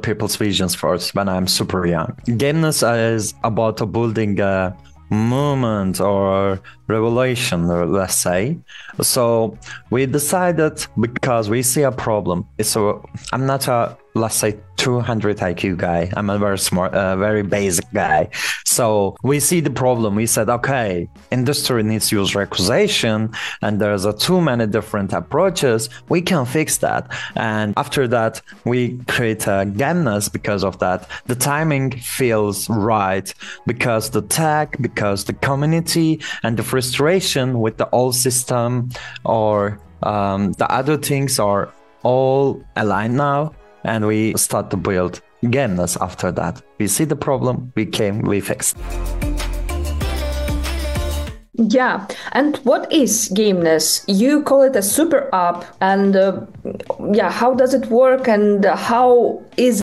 people's visions first when I'm super young. Gameness is about building a movement or revelation, let's say. So we decided because we see a problem. So I'm not a let's say 200 IQ guy. I'm a very smart, uh, very basic guy. So we see the problem. We said, okay, industry needs user acquisition, and there's a too many different approaches. We can fix that. And after that, we create a gameness because of that. The timing feels right because the tech, because the community, and the frustration with the old system or um, the other things are all aligned now and we start to build gameness after that. We see the problem, we came, we fixed. Yeah, and what is gameness? You call it a super app, and uh, yeah, how does it work, and how is